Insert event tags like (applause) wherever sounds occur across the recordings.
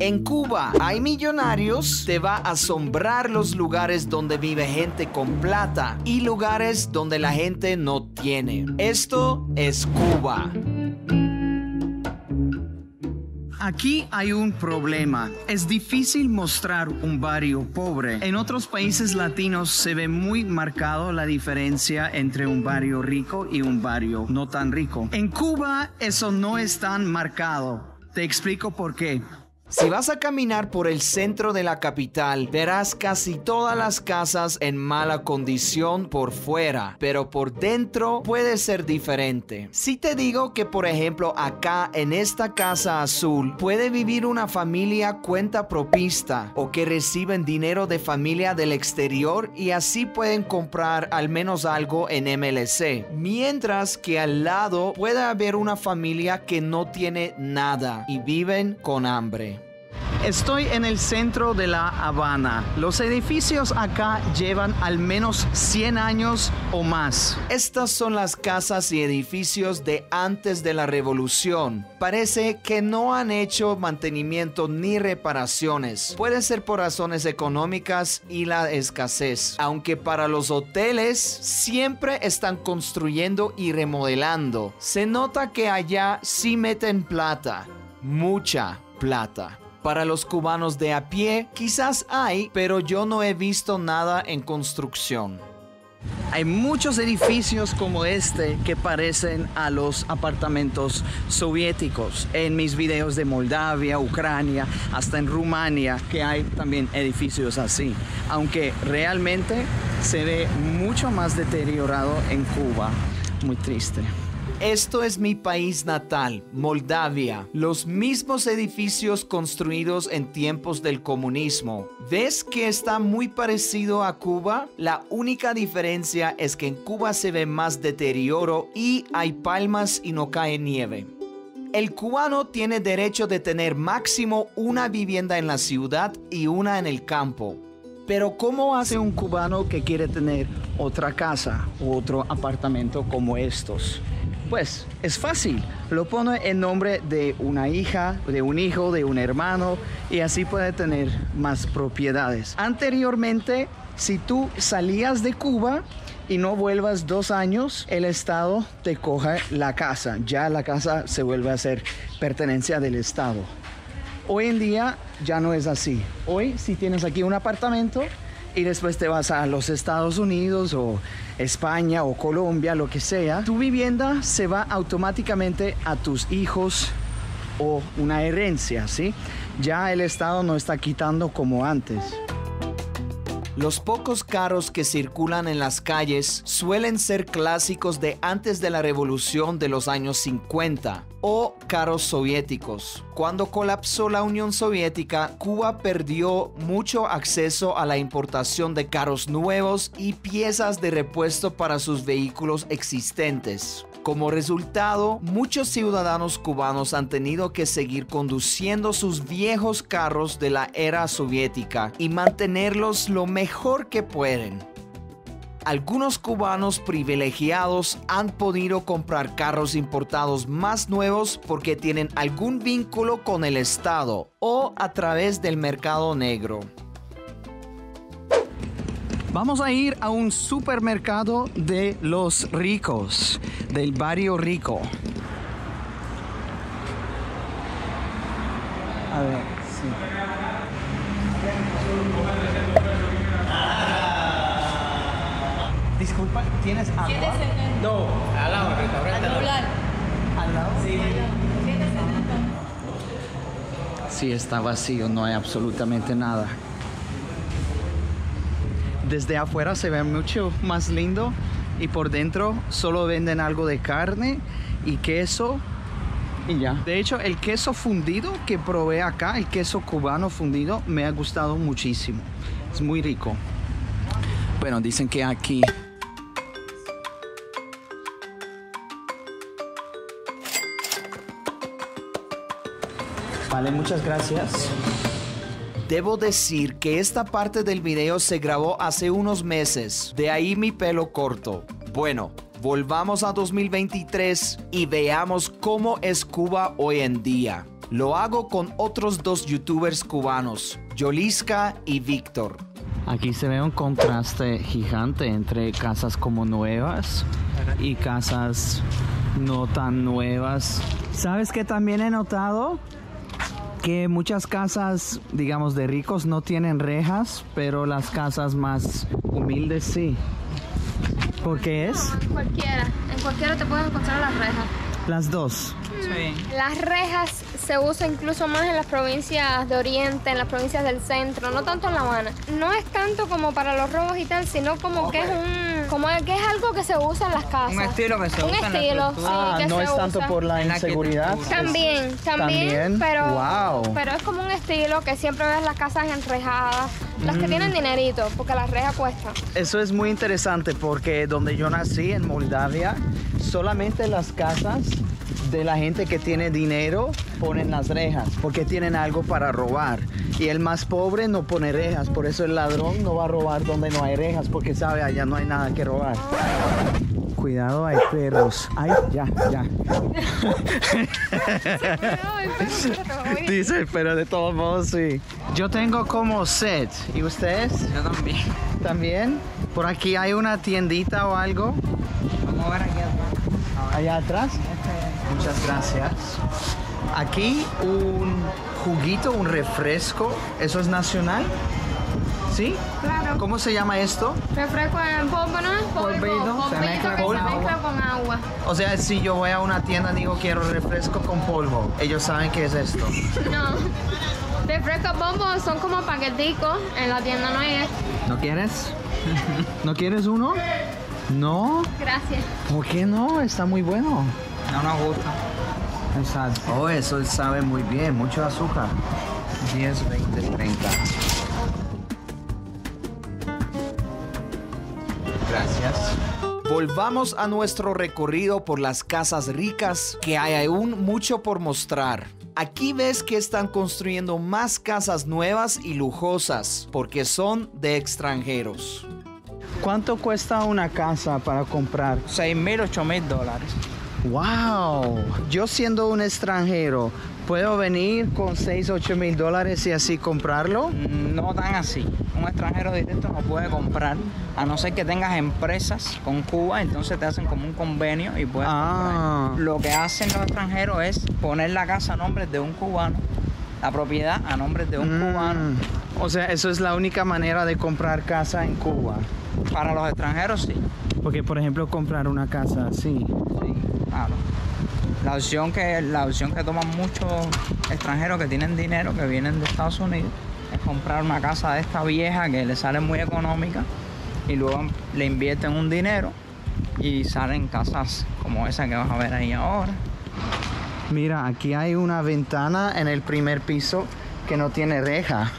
En Cuba hay millonarios, te va a asombrar los lugares donde vive gente con plata y lugares donde la gente no tiene. Esto es Cuba. Aquí hay un problema. Es difícil mostrar un barrio pobre. En otros países latinos se ve muy marcado la diferencia entre un barrio rico y un barrio no tan rico. En Cuba eso no es tan marcado. Te explico por qué. Si vas a caminar por el centro de la capital, verás casi todas las casas en mala condición por fuera, pero por dentro puede ser diferente. Si te digo que por ejemplo acá en esta casa azul puede vivir una familia cuenta propista o que reciben dinero de familia del exterior y así pueden comprar al menos algo en MLC, mientras que al lado puede haber una familia que no tiene nada y viven con hambre. Estoy en el centro de La Habana. Los edificios acá llevan al menos 100 años o más. Estas son las casas y edificios de antes de la revolución. Parece que no han hecho mantenimiento ni reparaciones. Puede ser por razones económicas y la escasez. Aunque para los hoteles siempre están construyendo y remodelando. Se nota que allá sí meten plata. Mucha plata. Para los cubanos de a pie, quizás hay, pero yo no he visto nada en construcción. Hay muchos edificios como este que parecen a los apartamentos soviéticos. En mis videos de Moldavia, Ucrania, hasta en Rumania, que hay también edificios así. Aunque realmente se ve mucho más deteriorado en Cuba. Muy triste. Esto es mi país natal, Moldavia. Los mismos edificios construidos en tiempos del comunismo. ¿Ves que está muy parecido a Cuba? La única diferencia es que en Cuba se ve más deterioro y hay palmas y no cae nieve. El cubano tiene derecho de tener máximo una vivienda en la ciudad y una en el campo. Pero ¿cómo hace un cubano que quiere tener otra casa o otro apartamento como estos? Pues es fácil, lo pone en nombre de una hija, de un hijo, de un hermano y así puede tener más propiedades. Anteriormente, si tú salías de Cuba y no vuelvas dos años, el Estado te coge la casa. Ya la casa se vuelve a ser pertenencia del Estado. Hoy en día ya no es así. Hoy si tienes aquí un apartamento, y después te vas a los Estados Unidos o España o Colombia, lo que sea, tu vivienda se va automáticamente a tus hijos o una herencia, ¿sí? Ya el Estado no está quitando como antes. Los pocos carros que circulan en las calles suelen ser clásicos de antes de la revolución de los años 50 o carros soviéticos. Cuando colapsó la Unión Soviética, Cuba perdió mucho acceso a la importación de carros nuevos y piezas de repuesto para sus vehículos existentes. Como resultado, muchos ciudadanos cubanos han tenido que seguir conduciendo sus viejos carros de la era soviética y mantenerlos lo mejor que pueden. Algunos cubanos privilegiados han podido comprar carros importados más nuevos porque tienen algún vínculo con el Estado o a través del mercado negro. Vamos a ir a un supermercado de los ricos, del barrio rico. A ver, sí. Disculpa, ¿tienes agua? No, al lado restaurante. ¿Al lado? Sí. Sí, está vacío, no hay absolutamente nada. Desde afuera se ve mucho más lindo y por dentro solo venden algo de carne y queso y ya. De hecho, el queso fundido que probé acá, el queso cubano fundido, me ha gustado muchísimo. Es muy rico. Bueno, dicen que aquí Vale, muchas gracias. Debo decir que esta parte del video se grabó hace unos meses, de ahí mi pelo corto. Bueno, volvamos a 2023 y veamos cómo es Cuba hoy en día. Lo hago con otros dos youtubers cubanos, Yoliska y Víctor. Aquí se ve un contraste gigante entre casas como nuevas y casas no tan nuevas. ¿Sabes qué también he notado? Que muchas casas, digamos, de ricos no tienen rejas, pero las casas más humildes sí. ¿Por qué es? Cualquiera, en cualquiera te puedes encontrar las rejas. Las dos. Las rejas se usan incluso más en las provincias de Oriente, en las provincias del centro, no tanto en La Habana. No es tanto como para los robos y tal, sino como que es un como que es algo que se usa en las casas. Un estilo que se Un usa en la estilo, sí, Ah, que no se es tanto usa. por la En inseguridad. También, también, También, pero wow. pero es como un estilo que siempre ves las casas enrejadas, las Mm. que tienen dinerito, porque la reja cuesta. Eso es muy interesante porque donde yo nací, en Moldavia, solamente las casas de la gente que tiene dinero ponen las rejas porque tienen algo para robar. Y el más pobre no pone rejas, por eso el ladrón no va a robar donde no hay rejas porque sabe allá no hay nada que robar. Cuidado, hay perros. Ay, ya, ya. (laughs) Dice, pero de todos modos sí. Yo tengo como set. ¿Y ustedes? Yo también. ¿También? ¿Por aquí hay una tiendita o algo? Vamos a ver aquí atrás. Allá atrás. Muchas gracias. Aquí un juguito, un refresco. ¿Eso es nacional? ¿Sí? Claro. ¿Cómo se llama esto? Refresco en polvo, ¿no? Polvo, Polvito, se polvito mezcla que con se agua. mezcla con agua. O sea, si yo voy a una tienda y digo quiero refresco con polvo, ellos saben qué es esto. (laughs) No. Refresco bombo son como paqueticos. En la tienda no hay. ¿No quieres? (laughs) ¿No quieres uno? No. Gracias. ¿Por qué no? Está muy bueno. No nos gusta. Exacto. Oh, eso sabe muy bien, mucho azúcar. 10, 20, 30. Gracias. Volvamos a nuestro recorrido por las casas ricas, que hay aún mucho por mostrar. Aquí ves que están construyendo más casas nuevas y lujosas, porque son de extranjeros. ¿Cuánto cuesta una casa para comprar? 6 mil, 8 mil dólares. ¡Wow! Yo siendo un extranjero, ¿puedo venir con 6, 8 mil dólares y así comprarlo? No tan así. Un extranjero directo no puede comprar, a no ser que tengas empresas con Cuba, entonces te hacen como un convenio y puedes Ah. comprar. Lo que hacen los extranjeros es poner la casa a nombre de un cubano, la propiedad a nombre de un cubano. Mm. O sea, eso es la única manera de comprar casa en Cuba. Para los extranjeros sí. Porque, por ejemplo, comprar una casa así. Sí, claro. La opción que la opción que toman muchos extranjeros que tienen dinero, que vienen de Estados Unidos, es comprar una casa de esta vieja que le sale muy económica y luego le invierten un dinero y salen casas como esa que vas a ver ahí ahora. Mira, aquí hay una ventana en el primer piso que no tiene reja.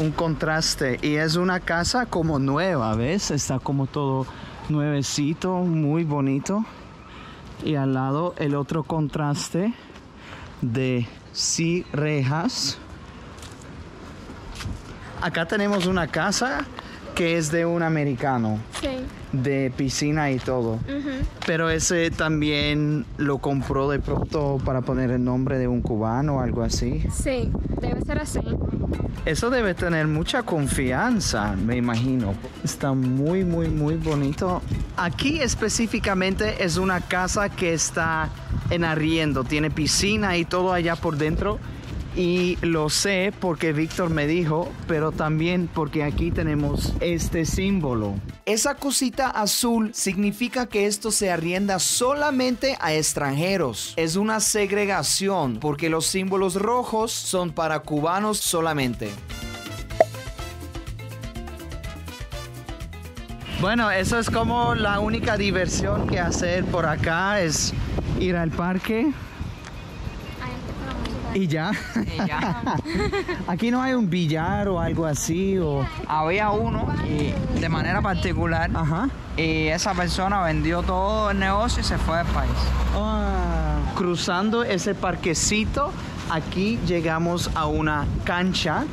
Un contraste. Y es una casa como nueva, ¿ves? Está como todo nuevecito, muy bonito. Y al lado el otro contraste de sí rejas. Acá tenemos una casa que es de un americano, Sí. de piscina y todo. Pero ese también lo compró de pronto para poner el nombre de un cubano o algo así. Sí, debe ser así. Eso debe tener mucha confianza, me imagino. Está muy, muy, muy bonito. Aquí específicamente es una casa que está en arriendo. Tiene piscina y todo allá por dentro. Y lo sé porque Víctor me dijo, pero también porque aquí tenemos este símbolo. Esa cosita azul significa que esto se arrienda solamente a extranjeros. Es una segregación porque los símbolos rojos son para cubanos solamente. Bueno, eso es como la única diversión que hacer por acá es ir al parque y ya. Y ya. (laughs) Aquí no hay un billar o algo así o Había uno y de manera particular ajá. y esa persona vendió todo el negocio y se fue del país. Ah, cruzando ese parquecito, aquí llegamos a una cancha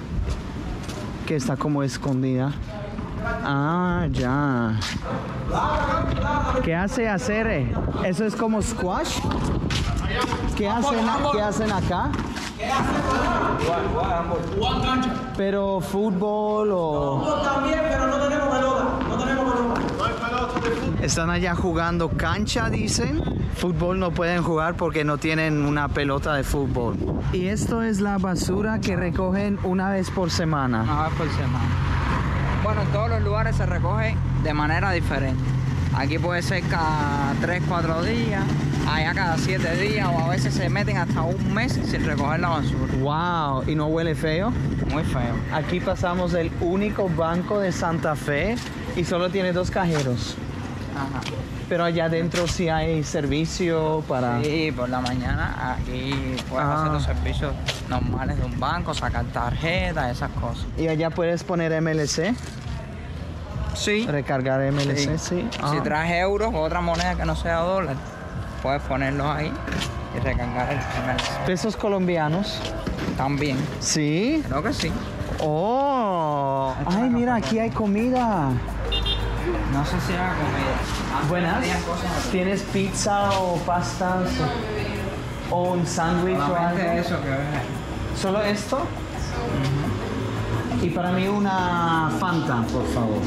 que está como escondida. Ah, ya. ¿Qué hace hacer? Eso es como squash. ¿Qué hacen, ¿qué hacen acá? Pero fútbol o... También, pero no tenemos pelota. No tenemos pelota. No hay pelota de fútbol. Están allá jugando cancha, dicen. Fútbol no pueden jugar porque no tienen una pelota de fútbol. Y esto es la basura que recogen una vez por semana. Una vez por semana. Bueno, en todos los lugares se recoge de manera diferente. Aquí puede ser cada 3, 4 días, allá cada 7 días o a veces se meten hasta un mes sin recoger la basura. Wow, ¿y no huele feo? Muy feo. Aquí pasamos el único banco de Santa Fe y solo tiene dos cajeros. Ajá. Pero allá adentro sí hay servicio para... Sí, por la mañana aquí puedes Ah. hacer los servicios normales de un banco, sacar tarjetas, esas cosas. Y allá puedes poner MLC, Sí. recargar MLC, sí. Ah. Si traes euros o otra moneda que no sea dólar, puedes ponerlos ahí y recargar el MLC. Pesos colombianos. También. Sí. Creo que sí. Oh. Ay, mira, aquí hay comida. No sé si era comida. Buenas. ¿Tienes pizza o pastas o, o un sándwich o algo? eso que ves ahí. ¿Solo esto? Y para mí una Fanta, por favor.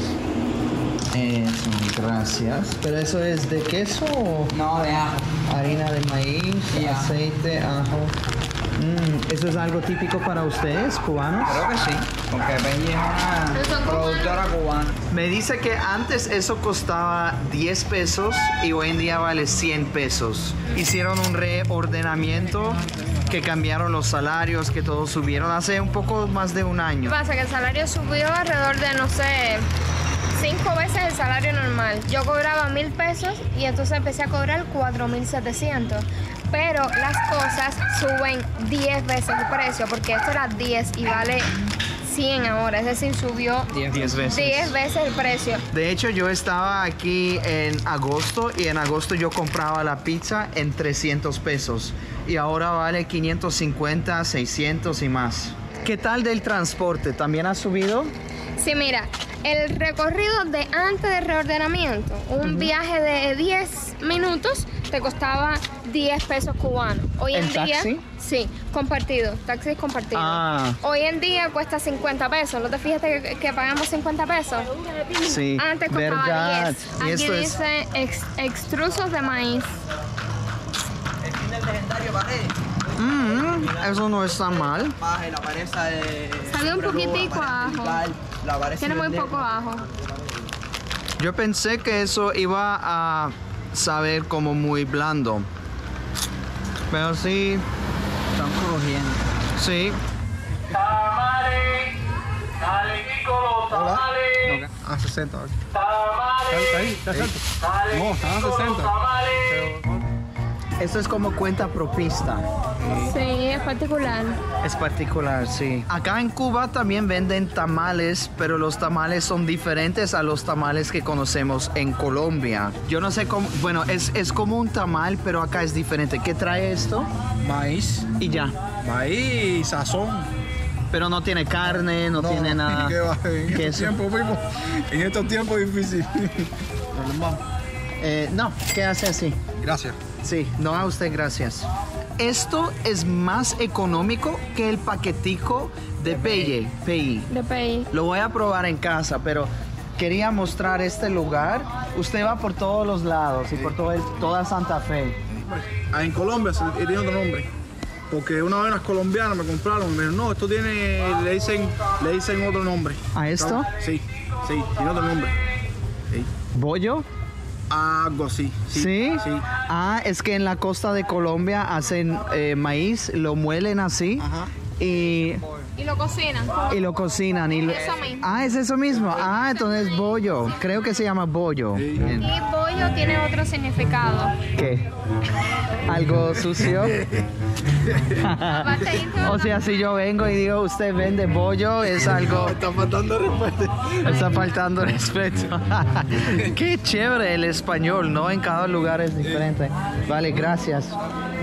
Eso, gracias. ¿Pero eso es de queso o No, de ajo. harina de maíz, Y ajo. aceite, ajo? Mm, ¿Eso es algo típico para ustedes, cubanos? Creo que sí, porque Benji es una productora cubana. Me dice que antes eso costaba 10 pesos y hoy en día vale 100 pesos. Hicieron un reordenamiento que cambiaron los salarios, que todos subieron hace un poco más de un ¿Qué año. pasa? Que el salario subió alrededor de, no sé, cinco veces el salario normal. Yo cobraba mil pesos y entonces empecé a cobrar 4.700. Pero las cosas suben 10 veces el precio, porque esto era 10 y vale 100 ahora. Es decir, subió 10 10 veces. 10 veces el precio. De hecho, yo estaba aquí en agosto y en agosto yo compraba la pizza en 300 pesos y ahora vale 550, 600 y más. ¿Qué tal del transporte? ¿También ha subido? Sí, mira, el recorrido de antes del reordenamiento, un viaje de 10 minutos te costaba 10 pesos cubanos. Hoy en, ¿En día, taxi? sí, compartido, taxis compartidos. Ah. Hoy en día cuesta 50 pesos. ¿No te fijaste que, que pagamos 50 pesos? Sí, Antes costaba verdad. 10. Y Aquí esto es dice ex- extrusos de maíz. El fin del legendario pared. Mm, eso no está mal. Baje la pared de. Salió un poquitico ajo. Tiene muy poco ajo. Yo pensé que eso iba a saber como muy blando. Pero sí, Están crujientes. sí. Tamales, tamales, A 60. tamales, Está ahí, a Piccolo, 60. Esto es como cuenta propista. Sí, es particular. Es particular, sí. Acá en Cuba también venden tamales, pero los tamales son diferentes a los tamales que conocemos en Colombia. Yo no sé cómo, bueno, es, es como un tamal, pero acá es diferente. ¿Qué trae esto? Maíz. Y ya. Maíz, sazón. Pero no tiene carne, no, tiene nada. ¿qué va? En (laughs) estos queso. tiempos, primo, en estos tiempos difíciles. (laughs) Eh, no, ¿qué hace así? Gracias. Sí, no a usted, gracias. Esto es más económico que el paquetico de Peye. Peye. De PI. Lo voy a probar en casa, pero quería mostrar este lugar. Usted va por todos los lados y por todo el- toda Santa Fe. Ah, en Colombia se tiene otro nombre. Porque una vez las colombianas me compraron y me dijeron, no, esto tiene, le dicen, le dicen otro nombre. ¿A esto? Sí, sí, tiene otro nombre. Sí. ¿Bollo? Algo así. ¿Sí? Sí. sí. Ah, es que en la costa de Colombia hacen eh, maíz, lo muelen así Ajá. y, Y lo cocinan. y lo cocinan. Y lo- Eso mismo. Ah, es eso mismo. Ah, entonces bollo. Creo que se llama bollo. Sí. Y bollo tiene otro significado. ¿Qué? ¿Algo sucio? (laughs) O sea, si yo vengo y digo, usted vende bollo, es algo... Está faltando respeto. Está faltando respeto. (laughs) Qué chévere el español, ¿no? En cada lugar es diferente. Vale, gracias.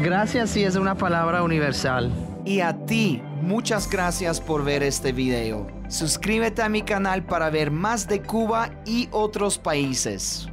Gracias sí es una palabra universal. Y a ti, muchas gracias por ver este video. Suscríbete a mi canal para ver más de Cuba y otros países.